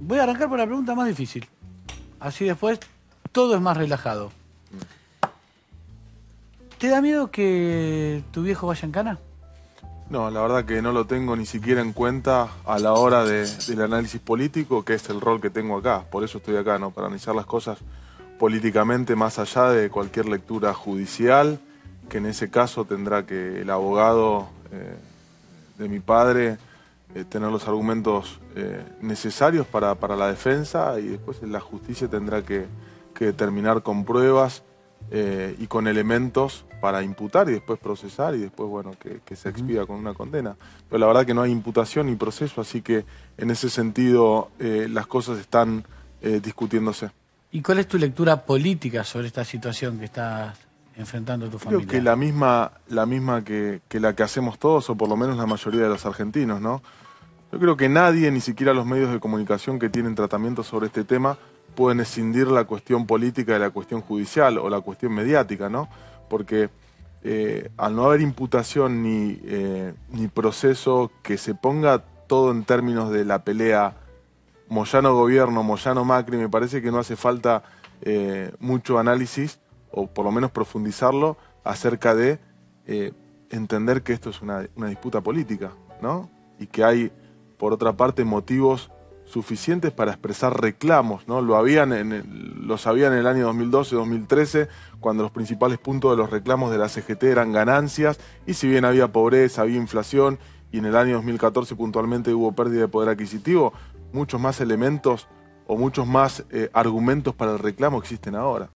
Voy a arrancar por la pregunta más difícil. Así después todo es más relajado. ¿Te da miedo que tu viejo vaya en cana? No, la verdad que no lo tengo ni siquiera en cuenta a la hora de- del análisis político, que es el rol que tengo acá. Por eso estoy acá, ¿no? Para analizar las cosas políticamente más allá de cualquier lectura judicial, que en ese caso tendrá que el abogado eh, de mi padre eh, tener los argumentos eh, necesarios para, para la defensa y después la justicia tendrá que, que determinar con pruebas eh, y con elementos para imputar y después procesar y después, bueno, que, que se expida con una condena. Pero la verdad que no hay imputación ni proceso, así que en ese sentido las cosas están discutiéndose. ¿Y cuál es tu lectura política sobre esta situación que estás enfrentando tu Creo familia? que la misma, la misma que, que la que hacemos todos, o por lo menos la mayoría de los argentinos, ¿no? Yo creo que nadie, ni siquiera los medios de comunicación que tienen tratamiento sobre este tema, pueden escindir la cuestión política de la cuestión judicial o la cuestión mediática, ¿no? Porque eh, al no haber imputación ni, eh, ni proceso que se ponga todo en términos de la pelea Moyano gobierno, Moyano Macri, me parece que no hace falta eh, mucho análisis, o por lo menos profundizarlo, acerca de entender que esto es una, una disputa política, ¿no? Y que hay, por otra parte, motivos suficientes para expresar reclamos, ¿no? Lo habían en el- lo sabían en el año 2012-2013, cuando los principales puntos de los reclamos de la CGT eran ganancias, y si bien había pobreza, había inflación, y en el año 2014 puntualmente hubo pérdida de poder adquisitivo, muchos más elementos o muchos más eh, argumentos para el reclamo existen ahora.